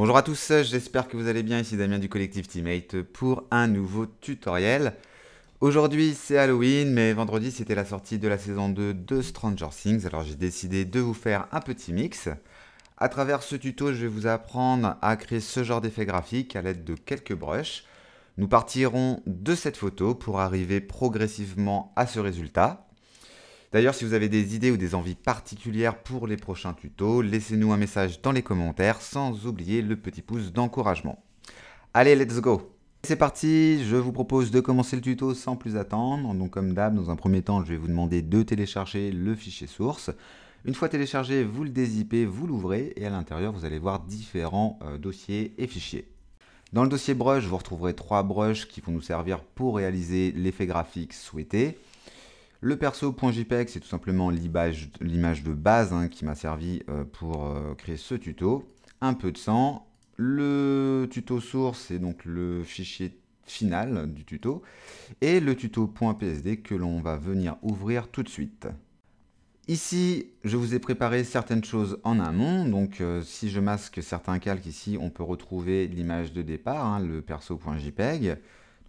Bonjour à tous, j'espère que vous allez bien, ici Damien du collectif Teammate pour un nouveau tutoriel. Aujourd'hui c'est Halloween, mais vendredi c'était la sortie de la saison 2 de Stranger Things, alors j'ai décidé de vous faire un petit mix. À travers ce tuto, je vais vous apprendre à créer ce genre d'effet graphique à l'aide de quelques brushes. Nous partirons de cette photo pour arriver progressivement à ce résultat. D'ailleurs, si vous avez des idées ou des envies particulières pour les prochains tutos, laissez-nous un message dans les commentaires sans oublier le petit pouce d'encouragement. Allez, let's go c'est parti, je vous propose de commencer le tuto sans plus attendre. Donc comme d'hab, dans un premier temps, je vais vous demander de télécharger le fichier source. Une fois téléchargé, vous le dézippez, vous l'ouvrez et à l'intérieur, vous allez voir différents euh, dossiers et fichiers. Dans le dossier brush, vous retrouverez trois brushes qui vont nous servir pour réaliser l'effet graphique souhaité. Le perso.jpeg, c'est tout simplement l'image de base hein, qui m'a servi euh, pour euh, créer ce tuto. Un peu de sang. Le tuto source, c'est donc le fichier final du tuto. Et le tuto.psd que l'on va venir ouvrir tout de suite. Ici, je vous ai préparé certaines choses en amont. Donc, euh, si je masque certains calques ici, on peut retrouver l'image de départ, hein, le perso.jpeg.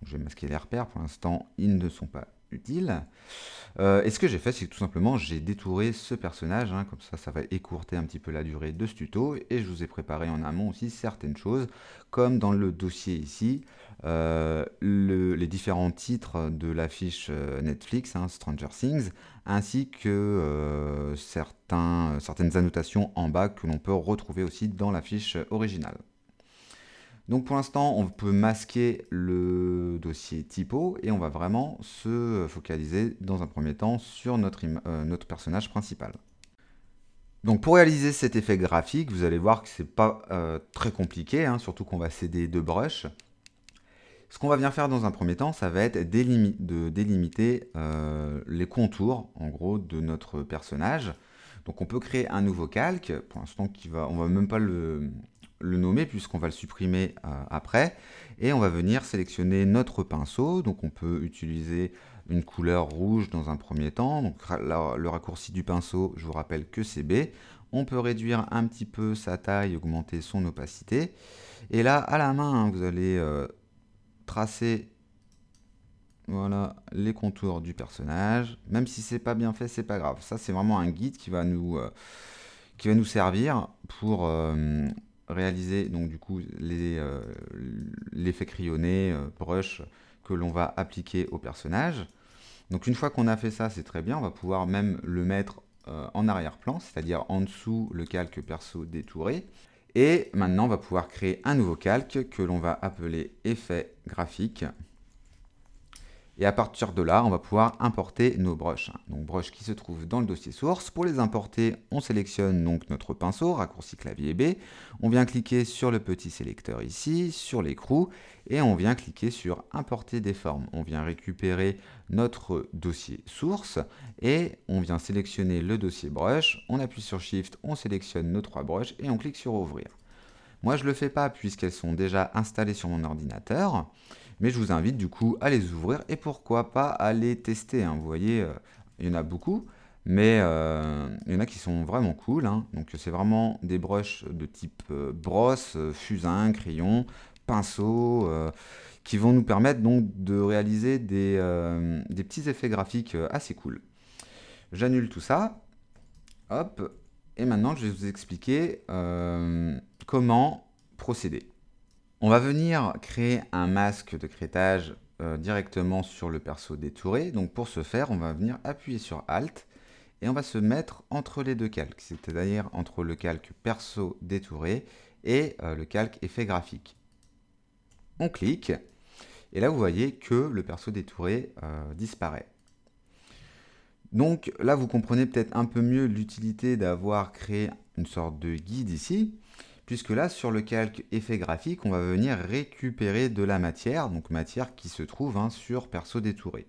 Je vais masquer les repères. Pour l'instant, ils ne sont pas utile. Euh, et ce que j'ai fait, c'est que tout simplement, j'ai détouré ce personnage, hein, comme ça, ça va écourter un petit peu la durée de ce tuto, et je vous ai préparé en amont aussi certaines choses, comme dans le dossier ici, euh, les différents titres de l'affiche euh, Netflix, hein, Stranger Things, ainsi que certaines annotations en bas que l'on peut retrouver aussi dans l'affiche originale. Donc pour l'instant, on peut masquer le dossier typo et on va vraiment se focaliser dans un premier temps sur notre, euh, notre personnage principal. Donc pour réaliser cet effet graphique, vous allez voir que c'est pas euh, très compliqué, hein, surtout qu'on va céder deux brushes. Ce qu'on va bien faire dans un premier temps, ça va être de délimiter euh, les contours, en gros, de notre personnage. Donc on peut créer un nouveau calque, pour l'instant on va même pas le, le nommer puisqu'on va le supprimer euh, après. Et on va venir sélectionner notre pinceau. Donc on peut utiliser une couleur rouge dans un premier temps. Donc le raccourci du pinceau, je vous rappelle que c'est B. On peut réduire un petit peu sa taille, augmenter son opacité. Et là, à la main, hein, vous allez euh, tracer voilà les contours du personnage. Même si c'est pas bien fait, c'est pas grave. Ça, c'est vraiment un guide qui va nous, euh, qui va nous servir pour réaliser donc du coup euh, l'effet crayonné, euh, brush que l'on va appliquer au personnage. Donc une fois qu'on a fait ça, c'est très bien, on va pouvoir même le mettre euh, en arrière-plan, c'est-à-dire en dessous le calque perso détouré. Et maintenant, on va pouvoir créer un nouveau calque que l'on va appeler effet graphique. Et à partir de là, on va pouvoir importer nos brushes. Donc brushes qui se trouvent dans le dossier source. Pour les importer, on sélectionne donc notre pinceau, raccourci clavier B. On vient cliquer sur le petit sélecteur ici, sur l'écrou, et on vient cliquer sur importer des formes. On vient récupérer notre dossier source et on vient sélectionner le dossier brush. On appuie sur Shift, on sélectionne nos trois brushes et on clique sur ouvrir. Moi, je ne le fais pas puisqu'elles sont déjà installées sur mon ordinateur. Mais je vous invite du coup à les ouvrir et pourquoi pas à les tester. Hein. Vous voyez, euh, il y en a beaucoup, mais euh, il y en a qui sont vraiment cool. Hein. Donc c'est vraiment des brushes de type euh, brosse, fusain, crayon, pinceau, qui vont nous permettre donc de réaliser des, des petits effets graphiques assez cool. J'annule tout ça. Hop. Et maintenant, je vais vous expliquer comment procéder. On va venir créer un masque de crétage euh, directement sur le perso détouré. Donc pour ce faire, on va venir appuyer sur Alt et on va se mettre entre les deux calques, c'est-à-dire entre le calque perso détouré et euh, le calque effet graphique. On clique et là vous voyez que le perso détouré euh, disparaît. Donc là vous comprenez peut-être un peu mieux l'utilité d'avoir créé une sorte de guide ici puisque là, sur le calque effet graphique, on va venir récupérer de la matière, donc matière qui se trouve hein, sur perso détouré.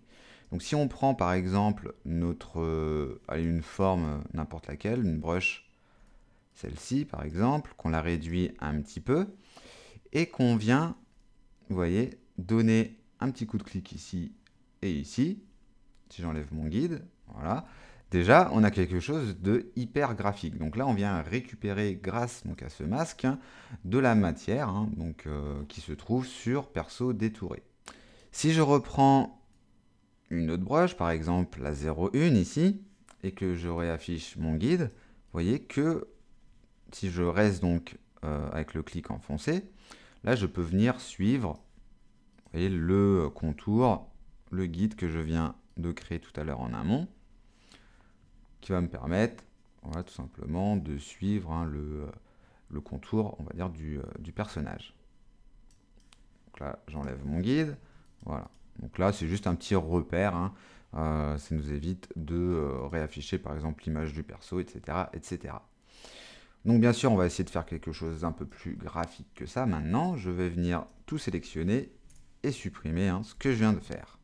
Donc si on prend par exemple notre, euh, une forme n'importe laquelle, une brush, celle-ci par exemple, qu'on la réduit un petit peu, et qu'on vient, vous voyez, donner un petit coup de clic ici et ici, si j'enlève mon guide, voilà, déjà, on a quelque chose de hyper graphique. Donc là, on vient récupérer, grâce à ce masque, de la matière hein, euh, qui se trouve sur perso détouré. Si je reprends une autre broche, par exemple la 01 ici, et que je réaffiche mon guide, vous voyez que si je reste donc euh, avec le clic enfoncé, là je peux venir suivre le contour, le guide que je viens de créer tout à l'heure en amont, qui va me permettre tout simplement de suivre hein, le, contour, on va dire, du, euh, du personnage. Donc là, j'enlève mon guide, voilà. Donc là, c'est juste un petit repère. Hein. Euh, ça nous évite de euh, réafficher par exemple l'image du perso, etc., etc. Donc bien sûr, on va essayer de faire quelque chose d'un peu plus graphique que ça. Maintenant, je vais venir tout sélectionner et supprimer hein, ce que je viens de faire.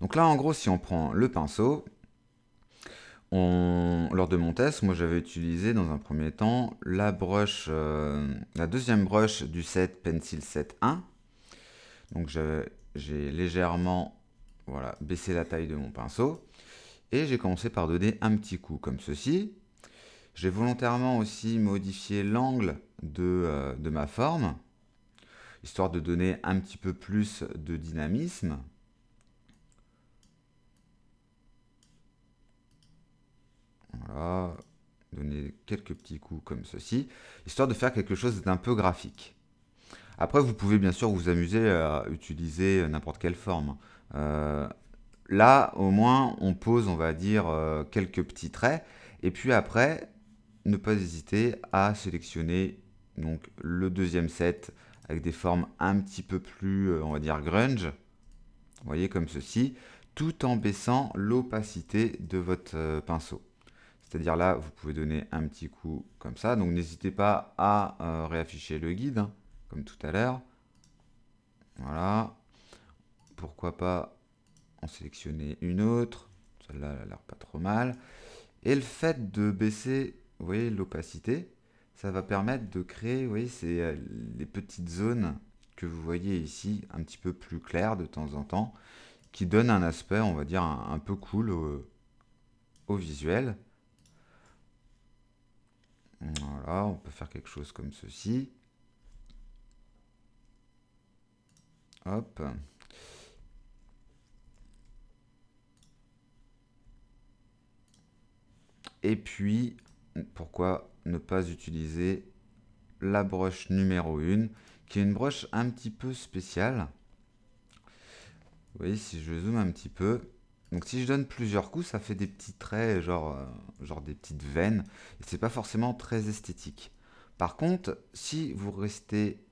Donc là, en gros, si on prend le pinceau, lors de mon test, moi j'avais utilisé dans un premier temps la euh, deuxième broche du set Pencil 7.1. Donc j'ai légèrement voilà, baissé la taille de mon pinceau. Et j'ai commencé par donner un petit coup comme ceci. J'ai volontairement aussi modifié l'angle de, euh, de, ma forme, histoire de donner un petit peu plus de dynamisme. Donner quelques petits coups comme ceci, histoire de faire quelque chose d'un peu graphique. Après, vous pouvez bien sûr vous amuser à utiliser n'importe quelle forme. Euh, là, au moins, on pose, on va dire, euh, quelques petits traits. Et puis après, ne pas hésiter à sélectionner donc, le deuxième set avec des formes un petit peu plus, euh, on va dire, grunge. Vous voyez, comme ceci, tout en baissant l'opacité de votre pinceau. C'est-à-dire là, vous pouvez donner un petit coup comme ça. Donc n'hésitez pas à réafficher le guide. Hein comme tout à l'heure. Voilà. Pourquoi pas en sélectionner une autre. Celle-là, elle a l'air pas trop mal. Et le fait de baisser, voyez, l'opacité, ça va permettre de créer, vous voyez, c'est euh, les petites zones que vous voyez ici, un petit peu plus claires de temps en temps, qui donnent un aspect, on va dire, un, peu cool au visuel. Voilà, on peut faire quelque chose comme ceci. Hop. Et puis, pourquoi ne pas utiliser la broche numéro 1, qui est une broche un petit peu spéciale. Vous voyez, si je zoome un petit peu, donc si je donne plusieurs coups, ça fait des petits traits, genre, euh, genre des petites veines, et c'est pas forcément très esthétique. Par contre, si vous restez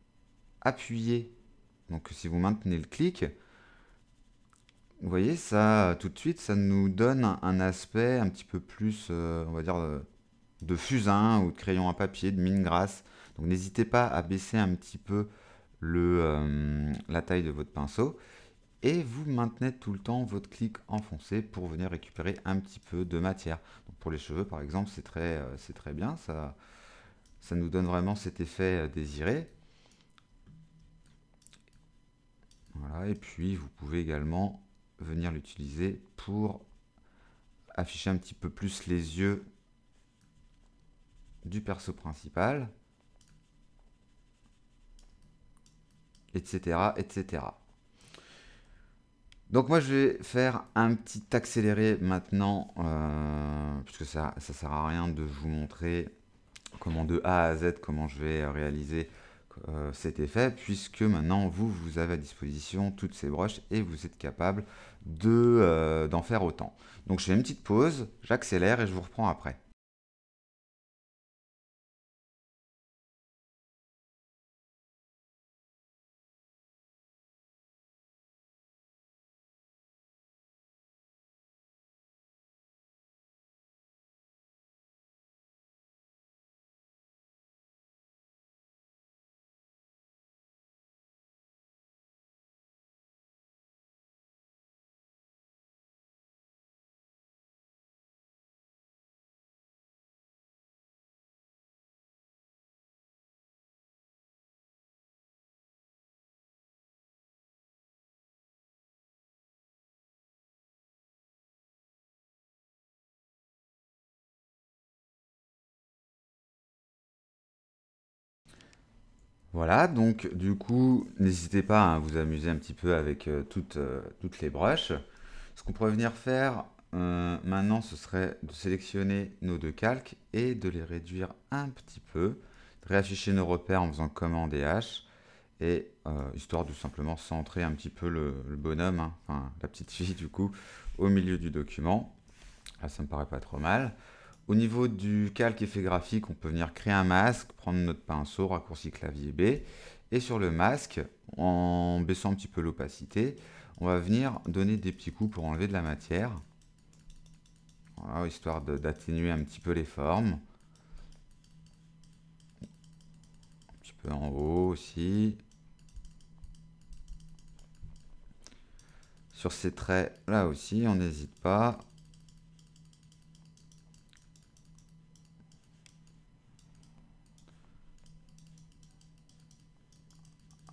appuyé donc si vous maintenez le clic, vous voyez, ça, tout de suite, ça nous donne un aspect un petit peu plus, euh, on va dire, euh, de fusain ou de crayon à papier, de mine grasse. Donc n'hésitez pas à baisser un petit peu le, la taille de votre pinceau. Et vous maintenez tout le temps votre clic enfoncé pour venir récupérer un petit peu de matière. pour les cheveux, par exemple, c'est très, très bien. Ça, ça nous donne vraiment cet effet désiré. et puis vous pouvez également venir l'utiliser pour afficher un petit peu plus les yeux du perso principal, etc. etc. Donc moi je vais faire un petit accéléré maintenant, euh, puisque ça ne sert à rien de vous montrer comment de A à Z, comment je vais réaliser euh, cet effet, puisque maintenant vous, vous avez à disposition toutes ces broches et vous êtes capable euh, d'en faire autant. Donc je fais une petite pause, j'accélère et je vous reprends après. Voilà, donc du coup, n'hésitez pas à vous amuser un petit peu avec euh, toutes, euh, toutes les brushes. Ce qu'on pourrait venir faire euh, maintenant, ce serait de sélectionner nos deux calques et de les réduire un petit peu, de réafficher nos repères en faisant commande et H, et histoire de simplement centrer un petit peu le, bonhomme, hein, enfin la petite fille du coup, au milieu du document. Là, ça me paraît pas trop mal. Au niveau du calque effet graphique, on peut venir créer un masque, prendre notre pinceau, raccourci clavier B, et sur le masque, en baissant un petit peu l'opacité, on va venir donner des petits coups pour enlever de la matière. Voilà, histoire d'atténuer un petit peu les formes. Un petit peu en haut aussi. Sur ces traits là aussi, on n'hésite pas.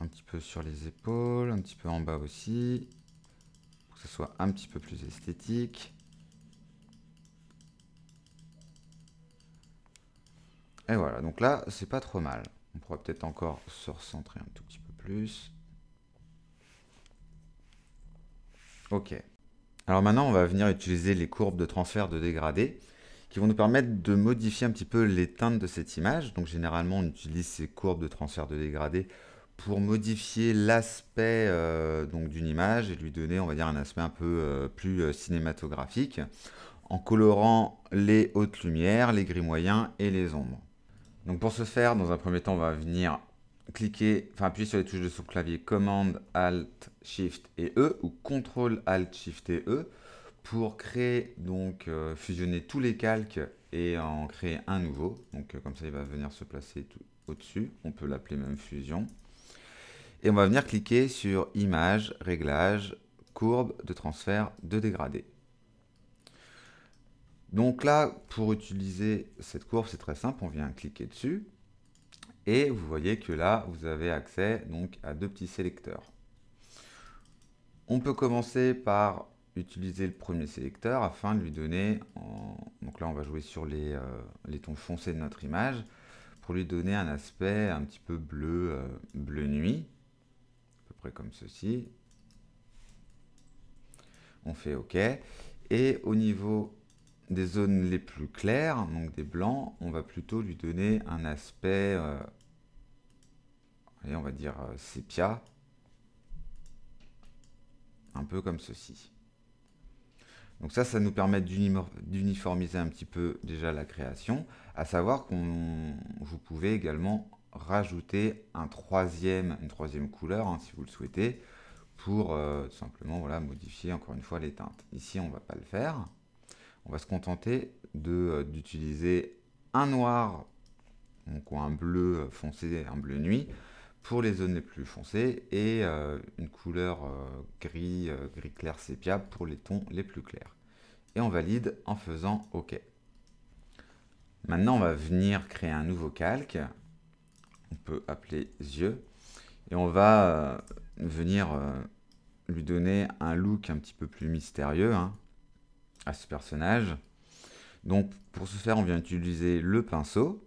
un petit sur les épaules, un petit peu en bas aussi, pour que ce soit un petit peu plus esthétique. Et voilà, donc là, c'est pas trop mal. On pourrait peut-être encore se recentrer un tout petit peu plus. Ok. Alors maintenant, on va venir utiliser les courbes de transfert de dégradé qui vont nous permettre de modifier un petit peu les teintes de cette image. Donc généralement, on utilise ces courbes de transfert de dégradé pour modifier l'aspect euh, d'une image et lui donner, on va dire, un aspect un peu euh, plus euh, cinématographique, en colorant les hautes lumières, les gris moyens et les ombres. Donc pour ce faire, dans un premier temps, on va venir cliquer, enfin appuyer sur les touches de son clavier Command, Alt, Shift et E ou Ctrl, Alt, Shift et E pour créer donc fusionner tous les calques et en créer un nouveau. Donc comme ça, il va venir se placer au-dessus. On peut l'appeler même fusion. Et on va venir cliquer sur Image, Réglages, Courbe de transfert de dégradé. Donc là, pour utiliser cette courbe, c'est très simple, on vient cliquer dessus. Et vous voyez que là, vous avez accès donc, à deux petits sélecteurs. On peut commencer par utiliser le premier sélecteur afin de lui donner, donc là on va jouer sur les, euh, les, tons foncés de notre image, pour lui donner un aspect un petit peu bleu, euh, bleu nuit comme ceci. On fait OK. Et au niveau des zones les plus claires, donc des blancs, on va plutôt lui donner un aspect, euh, on va dire euh, sépia, un peu comme ceci. Donc ça, ça nous permet d'uniformiser un petit peu déjà la création, à savoir qu'on vous pouvez également rajouter un troisième, une troisième couleur, hein, si vous le souhaitez, pour euh, simplement voilà, modifier encore une fois les teintes. Ici, on ne va pas le faire. On va se contenter euh, d'utiliser un noir, donc, ou un bleu foncé, un bleu nuit, pour les zones les plus foncées, et euh, une couleur gris, gris clair sépia pour les tons les plus clairs. Et on valide en faisant OK. Maintenant, on va venir créer un nouveau calque on peut appeler yeux. Et on va euh, venir euh, lui donner un look un petit peu plus mystérieux hein, à ce personnage. Donc pour ce faire, on vient utiliser le pinceau.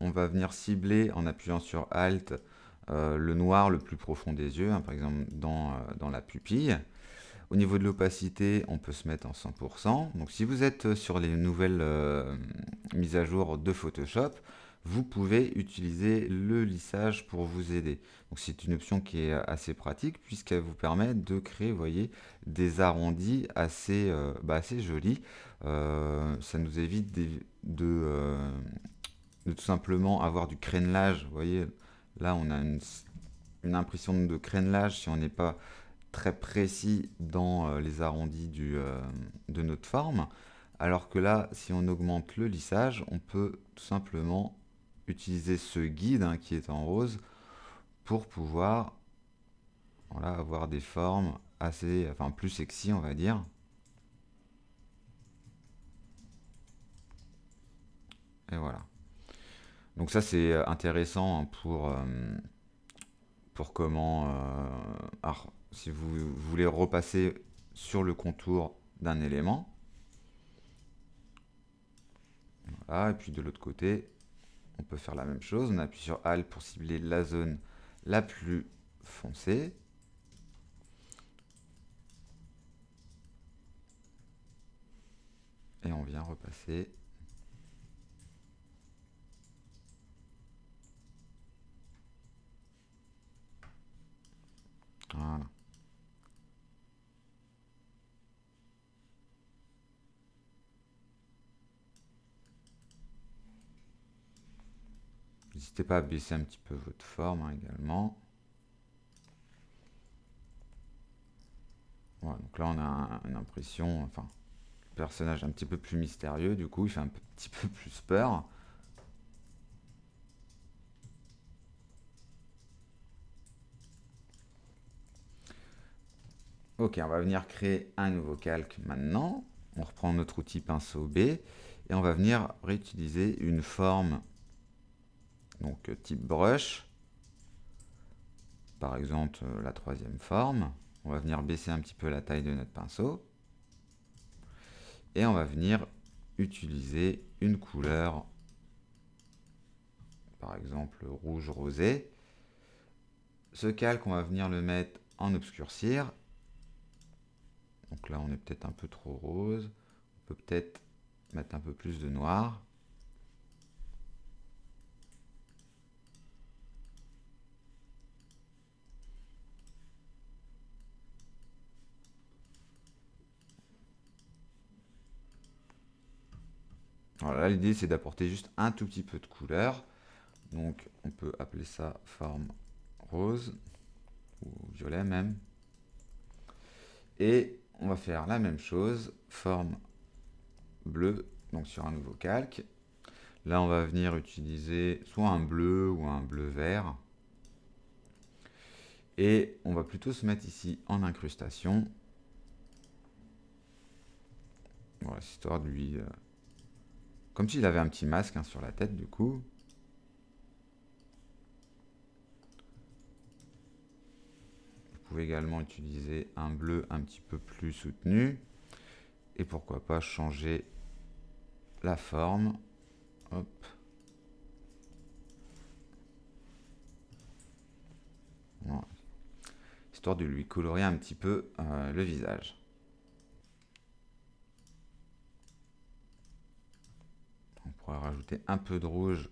On va venir cibler en appuyant sur Alt euh, le noir le plus profond des yeux, hein, par exemple dans, dans, la pupille. Au niveau de l'opacité, on peut se mettre en 100%. Donc si vous êtes sur les nouvelles mises à jour de Photoshop, vous pouvez utiliser le lissage pour vous aider. Donc c'est une option qui est assez pratique puisqu'elle vous permet de créer, voyez, des arrondis assez, euh, bah, assez jolis. Euh, ça nous évite euh, de, tout simplement avoir du crénelage. Vous voyez, là on a une, une impression de crénelage si on n'est pas très précis dans les arrondis du, de notre forme. Alors que là, si on augmente le lissage, on peut tout simplement utiliser ce guide hein, qui est en rose pour pouvoir voilà, avoir des formes assez, enfin plus sexy on va dire. Et voilà. Donc ça c'est euh, intéressant pour, euh, pour comment, euh, si vous voulez repasser sur le contour d'un élément. Voilà, et puis de l'autre côté, on peut faire la même chose. On appuie sur Alt pour cibler la zone la plus foncée. Et on vient repasser Voilà. Pas baisser un petit peu votre forme hein, également. Voilà, donc là on a une impression, enfin, personnage un petit peu plus mystérieux, du coup il fait un petit peu plus peur. Ok, on va venir créer un nouveau calque maintenant. On reprend notre outil pinceau B et on va venir réutiliser une forme donc type brush. Par exemple, euh, la troisième forme. On va venir baisser un petit peu la taille de notre pinceau. Et on va venir utiliser une couleur, par exemple rouge rosé. Ce calque, on va venir le mettre en obscurcir donc là, on est peut-être un peu trop rose. On peut peut-être mettre un peu plus de noir. Voilà, l'idée c'est d'apporter juste un tout petit peu de couleur. Donc on peut appeler ça forme rose ou violet même. Et on va faire la même chose, forme bleue, donc sur un nouveau calque. Là, on va venir utiliser soit un bleu ou un bleu vert. Et on va plutôt se mettre ici en incrustation. Voilà, histoire de lui... Euh, comme s'il avait un petit masque hein, sur la tête, du coup. pouvez également utiliser un bleu un petit peu plus soutenu. Et pourquoi pas changer la forme. Histoire de lui colorer un petit peu euh, le visage. Rajouter un peu de rouge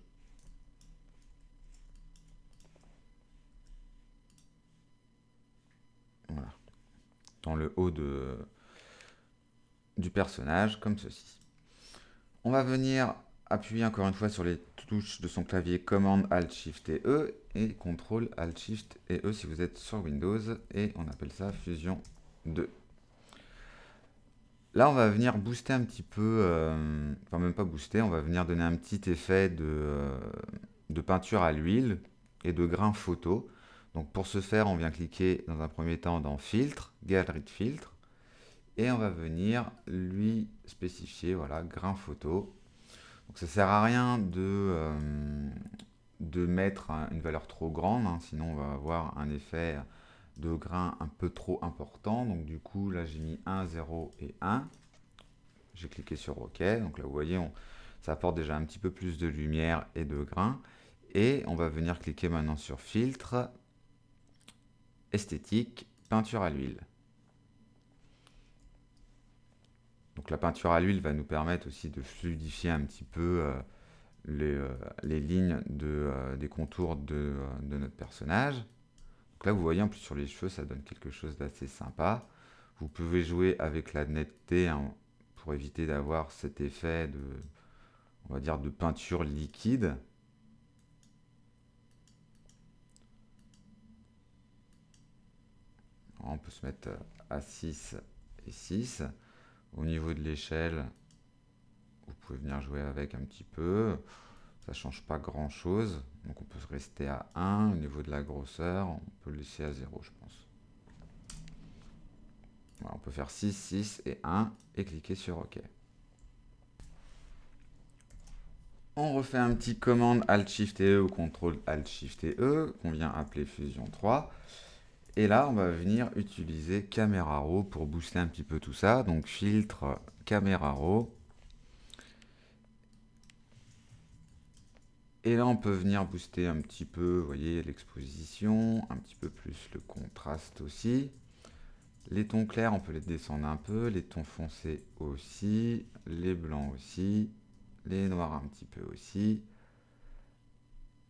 dans le haut de, du personnage, comme ceci. On va venir appuyer encore une fois sur les touches de son clavier Command Alt Shift et E et CTRL Alt Shift et E si vous êtes sur Windows et on appelle ça Fusion 2. Là, on va venir booster un petit peu, euh, enfin même pas booster, on va venir donner un petit effet de, euh, peinture à l'huile et de grain photo. Donc pour ce faire, on vient cliquer dans un premier temps dans Filtre, Galerie de filtre, et on va venir lui spécifier, voilà, grain photo. Donc ça sert à rien de, euh, mettre une valeur trop grande, hein, sinon on va avoir un effet de grain un peu trop important. Donc du coup, là j'ai mis 1, 0 et 1. J'ai cliqué sur OK. Donc là, vous voyez, on, ça apporte déjà un petit peu plus de lumière et de grain. Et on va venir cliquer maintenant sur Filtre, esthétique, peinture à l'huile. Donc la peinture à l'huile va nous permettre aussi de fluidifier un petit peu euh, euh, les, lignes euh, des contours de, notre personnage. Donc là vous voyez en plus sur les cheveux ça donne quelque chose d'assez sympa. Vous pouvez jouer avec la netteté hein, pour éviter d'avoir cet effet de, on va dire, de peinture liquide. on peut se mettre à 6 et 6. Au niveau de l'échelle, vous pouvez venir jouer avec un petit peu. Ça change pas grand chose. Donc on peut rester à 1. Au niveau de la grosseur, on peut le laisser à 0, je pense. on peut faire 6, 6 et 1 et cliquer sur OK. On refait un petit commande Alt Shift et E ou CTRL Alt Shift et E qu'on vient appeler Fusion 3. Et là, on va venir utiliser Camera Raw pour booster un petit peu tout ça. Donc filtre, Camera Raw. Et là, on peut venir booster un petit peu, voyez, l'exposition, un petit peu plus le contraste aussi. Les tons clairs, on peut les descendre un peu, les tons foncés aussi, les blancs aussi, les noirs un petit peu aussi.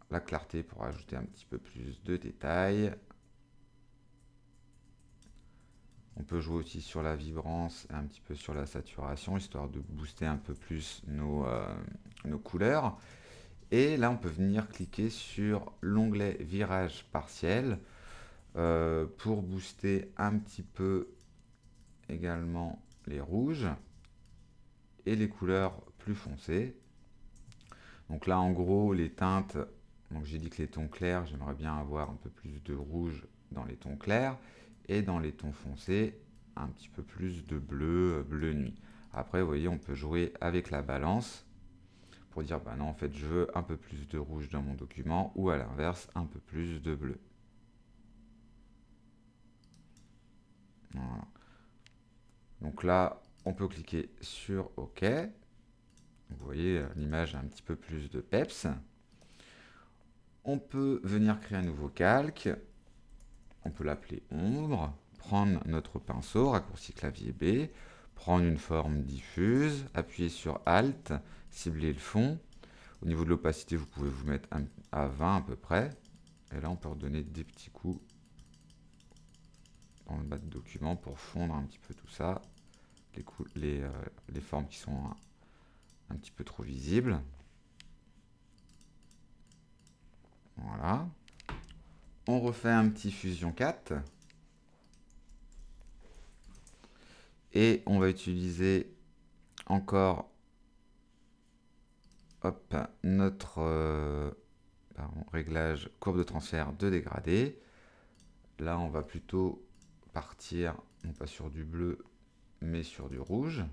La clarté pour ajouter un petit peu plus de détails. On peut jouer aussi sur la vibrance et un petit peu sur la saturation, histoire de booster un peu plus nos, euh, nos couleurs. Et là, on peut venir cliquer sur l'onglet virage partiel euh, pour booster un petit peu également les rouges et les couleurs plus foncées. Donc là, en gros, les teintes, donc j'ai dit que les tons clairs, j'aimerais bien avoir un peu plus de rouge dans les tons clairs et dans les tons foncés, un petit peu plus de bleu, bleu nuit. Après, vous voyez, on peut jouer avec la balance pour dire, bah non, en fait, je veux un peu plus de rouge dans mon document, ou à l'inverse, un peu plus de bleu. Donc là, on peut cliquer sur OK. Vous voyez, l'image a un petit peu plus de peps. On peut venir créer un nouveau calque. On peut l'appeler ombre. Prendre notre pinceau, raccourci clavier B. Prendre une forme diffuse. Appuyer sur Alt cibler le fond. Au niveau de l'opacité, vous pouvez vous mettre à 20 à peu près. Et là, on peut redonner des petits coups dans le bas de document pour fondre un petit peu tout ça. Les, euh, les formes qui sont un, petit peu trop visibles. Voilà. On refait un petit Fusion 4. Et on va utiliser encore notre euh, réglage courbe de transfert de dégradé. Là, on va plutôt partir, non pas sur du bleu, mais sur du rouge.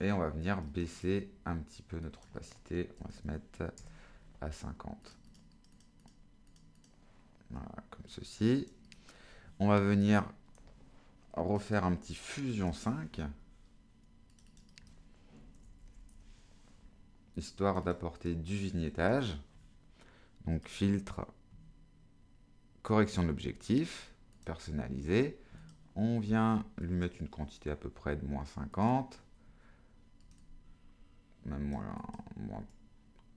Et on va venir baisser un petit peu notre opacité. On va se mettre à 50 comme ceci. On va venir refaire un petit fusion 5. Histoire d'apporter du vignettage. Donc filtre, correction d'objectif, personnalisé. On vient lui mettre une quantité à peu près de moins 50. Même moins, moins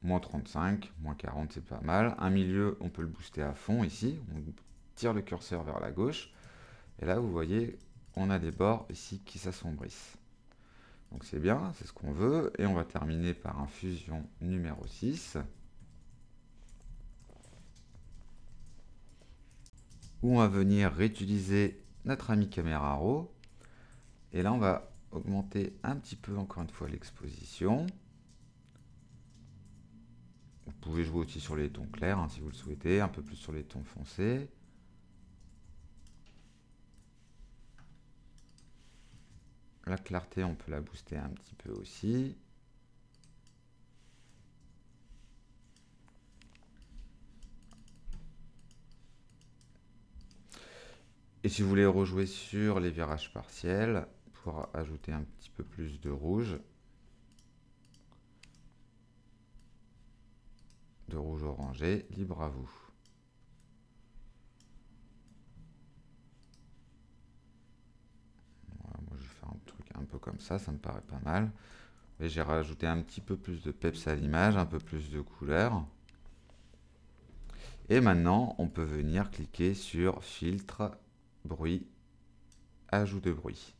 moins 35, moins 40, c'est pas mal. Un milieu, on peut le booster à fond ici. On tire le curseur vers la gauche. Et là, vous voyez, on a des bords ici qui s'assombrissent. Donc c'est bien, c'est ce qu'on veut. Et on va terminer par un fusion numéro 6. Où on va venir réutiliser notre ami caméra raw. Et là, on va augmenter un petit peu encore une fois l'exposition. Vous pouvez jouer aussi sur les tons clairs hein, si vous le souhaitez, un peu plus sur les tons foncés. La clarté, on peut la booster un petit peu aussi. Et si vous voulez rejouer sur les virages partiels, ajouter un petit peu plus de rouge, de rouge orangé, libre à vous. moi je vais faire un truc un peu comme ça, ça me paraît pas mal. Et j'ai rajouté un petit peu plus de peps à l'image, un peu plus de couleur. Et maintenant, on peut venir cliquer sur filtre, bruit, ajout de bruit.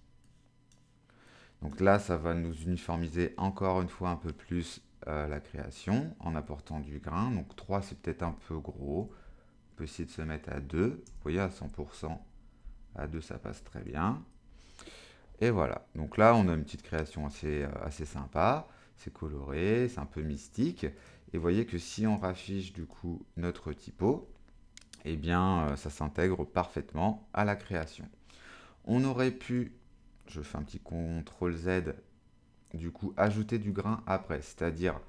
Donc là, ça va nous uniformiser encore une fois un peu plus la création en apportant du grain. Donc 3, c'est peut-être un peu gros. On peut essayer de se mettre à 2. Vous voyez, à 100%, à 2, ça passe très bien. Et voilà. Donc là, on a une petite création assez, euh, sympa. C'est coloré, c'est un peu mystique. Et voyez que si on raffiche du coup notre typo, eh bien, euh, ça s'intègre parfaitement à la création. On aurait pu, je fais un petit CTRL Z du coup ajouter du grain après, c'est-à-dire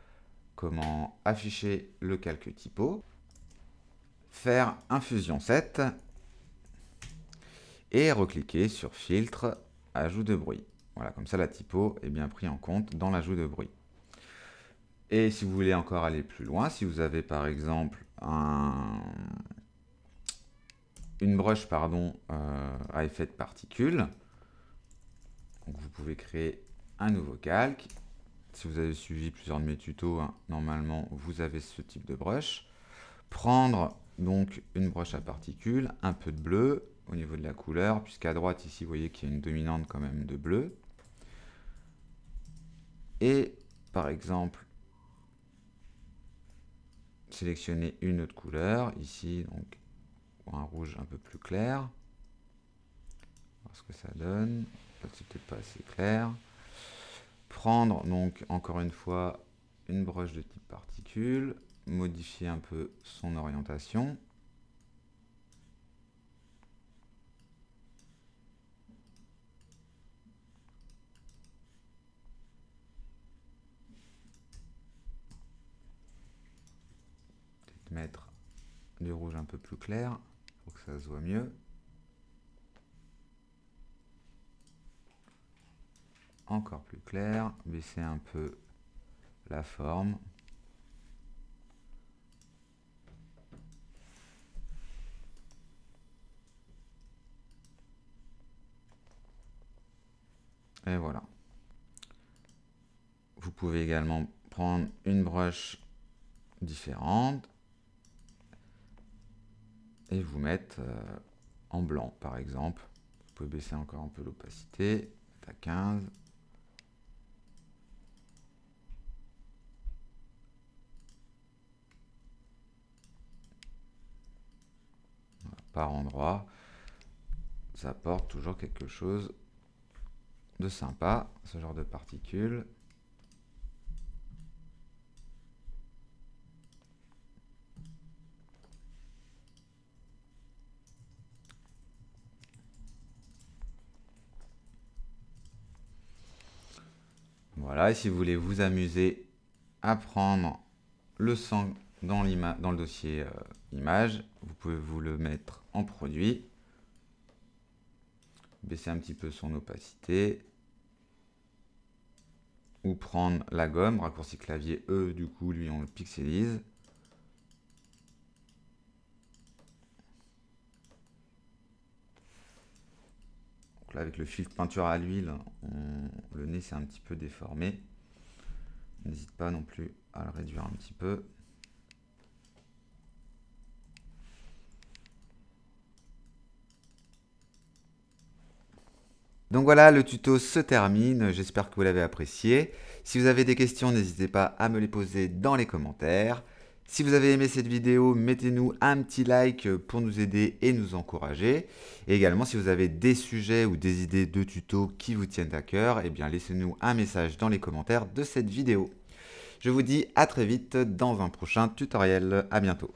comment afficher le calque typo, faire un fusion 7, et recliquer sur filtre, ajout de bruit. Voilà, comme ça la typo est bien pris en compte dans l'ajout de bruit. Et si vous voulez encore aller plus loin, si vous avez par exemple un, une brush pardon, euh, à effet de particules, vous pouvez créer un nouveau calque. Si vous avez suivi plusieurs de mes tutos, hein, normalement vous avez ce type de brush. Prendre donc une broche à particules, un peu de bleu au niveau de la couleur, puisqu'à droite ici vous voyez qu'il y a une dominante quand même de bleu. Et par exemple sélectionner une autre couleur, ici donc un rouge un peu plus clair. Voir ce que ça donne. C'est peut-être pas assez clair. Prendre donc encore une fois une broche de type particule, modifier un peu son orientation. mettre du rouge un peu plus clair pour que ça se voit mieux. Encore plus clair, baisser un peu la forme. Et voilà. Vous pouvez également prendre une broche différente et vous mettre euh, en blanc par exemple. Vous pouvez baisser encore un peu l'opacité à 15. Par endroit, ça apporte toujours quelque chose de sympa, ce genre de particules. Voilà, et si vous voulez vous amuser à prendre le sang dans, dans le dossier euh, image, vous pouvez vous le mettre en produit, baisser un petit peu son opacité, ou prendre la gomme, raccourci clavier E, du coup, lui, on le pixelise. là, avec le filtre peinture à l'huile, le nez s'est un petit peu déformé. N'hésite pas non plus à le réduire un petit peu. Donc voilà, le tuto se termine, j'espère que vous l'avez apprécié. Si vous avez des questions, n'hésitez pas à me les poser dans les commentaires. Si vous avez aimé cette vidéo, mettez-nous un petit like pour nous aider et nous encourager. Et également, si vous avez des sujets ou des idées de tutos qui vous tiennent à cœur, eh bien laissez-nous un message dans les commentaires de cette vidéo. Je vous dis à très vite dans un prochain tutoriel. À bientôt.